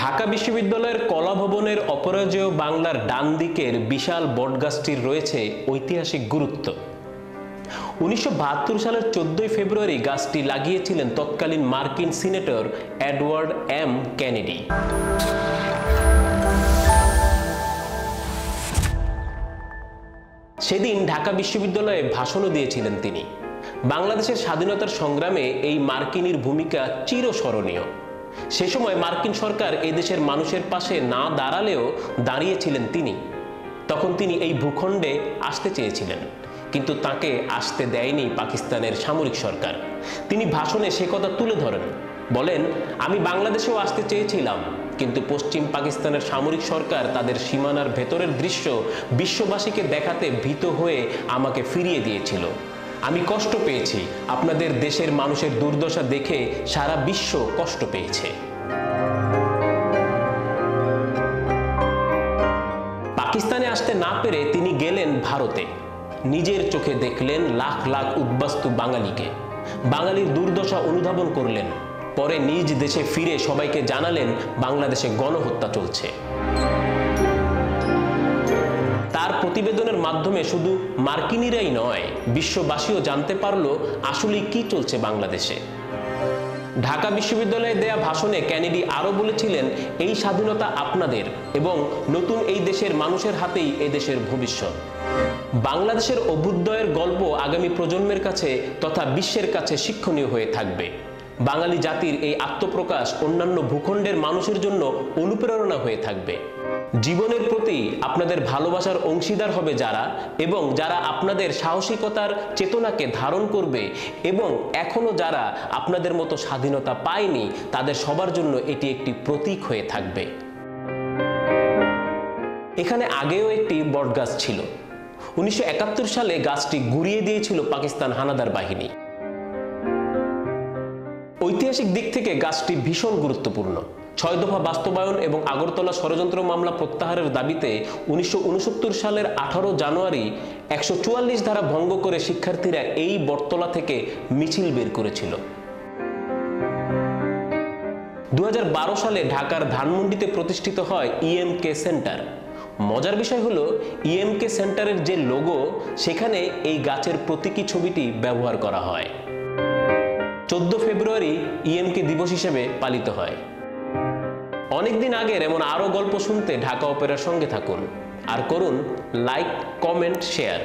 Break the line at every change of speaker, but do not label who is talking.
ঢাকা বিশ্ববিদ্যালয়ের কলা ভবনের অপরাজয় বাংলার ডান দিকের বিশাল বটগাছটির রয়েছে ঐতিহাসিক গুরুত্ব। উনিশশো বাহাত্তর সালের চোদ্দই ফেব্রুয়ারি গাছটি লাগিয়েছিলেন তৎকালীন মার্কিন সিনেটর এডওয়ার্ড এম কেনেডি। সেদিন ঢাকা বিশ্ববিদ্যালয়ে ভাষণও দিয়েছিলেন তিনি। বাংলাদেশের স্বাধীনতার সংগ্রামে এই মার্কিনীর ভূমিকা চিরস্মরণীয়। সে সময় মার্কিন সরকার এদেশের মানুষের পাশে না দাঁড়ালেও দাঁড়িয়েছিলেন তিনি। তখন তিনি এই ভূখণ্ডে আসতে চেয়েছিলেন, কিন্তু তাকে আসতে দেয়নি পাকিস্তানের সামরিক সরকার। তিনি ভাষণে সে কথা তুলে ধরেন, বলেন, আমি বাংলাদেশেও আসতে চেয়েছিলাম, কিন্তু পশ্চিম পাকিস্তানের সামরিক সরকার তাদের সীমানার ভেতরের দৃশ্য বিশ্ববাসীকে দেখাতে ভীত হয়ে আমাকে ফিরিয়ে দিয়েছিল। আমি কষ্ট পেয়েছি। আপনাদের দেশের মানুষের দুর্দশা দেখে সারা বিশ্ব কষ্ট পেয়েছে। পাকিস্তানে আসতে না পেরে তিনি গেলেন ভারতে। নিজের চোখে দেখলেন লাখ লাখ উদ্বাস্তু বাঙালিকে। বাঙালির দুর্দশা অনুধাবন করলেন। পরে নিজ দেশে ফিরে সবাইকে জানালেন বাংলাদেশে গণহত্যা চলছে। প্রতিবেদনের মাধ্যমে শুধু মার্কিনিরাই নয়, বিশ্ববাসীও জানতে পারল আসলে কি চলছে বাংলাদেশে। ঢাকা বিশ্ববিদ্যালয়ে দেয়া ভাষণে ক্যানেডি আরও বলেছিলেন, এই স্বাধীনতা আপনাদের এবং নতুন এই দেশের মানুষের হাতেই এই দেশের ভবিষ্যৎ। বাংলাদেশের অভ্যুদয়ের গল্প আগামী প্রজন্মের কাছে তথা বিশ্বের কাছে শিক্ষণীয় হয়ে থাকবে। বাঙালি জাতির এই আত্মপ্রকাশ অন্যান্য ভূখণ্ডের মানুষের জন্য অনুপ্রেরণা হয়ে থাকবে। জীবনের প্রতি আপনাদের ভালোবাসার অংশীদার হবে যারা এবং যারা আপনাদের সাহসিকতার চেতনাকে ধারণ করবে এবং এখনও যারা আপনাদের মতো স্বাধীনতা পায়নি, তাদের সবার জন্য এটি একটি প্রতীক হয়ে থাকবে। এখানে আগেও একটি বটগাছ ছিল। উনিশশো একাত্তর সালে গাছটি গুড়িয়ে দিয়েছিল পাকিস্তান হানাদার বাহিনী। ঐতিহাসিক দিক থেকে গাছটি ভীষণ গুরুত্বপূর্ণ। ছয় দফা বাস্তবায়ন এবং আগরতলা ষড়যন্ত্র মামলা প্রত্যাহারের দাবিতে উনিশশো উনসত্তর সালের আঠারো জানুয়ারি একশো চুয়াল্লিশ ধারা ভঙ্গ করে শিক্ষার্থীরা এই বটতলা থেকে মিছিল বের করেছিল। দু হাজার বারো সালে ঢাকার ধানমন্ডিতে প্রতিষ্ঠিত হয় ইএমকে সেন্টার মজার বিষয় হলো ইএমকে সেন্টারের যে লোগো সেখানে এই গাছের প্রতীকী ছবিটি ব্যবহার করা হয়। চোদ্দ ফেব্রুয়ারি ইএমকে দিবস হিসেবে পালিত হয়। অনেকদিন আগের এমন আরও গল্প শুনতে ঢাকা অপেরার সঙ্গে থাকুন। আর করুন লাইক কমেন্ট শেয়ার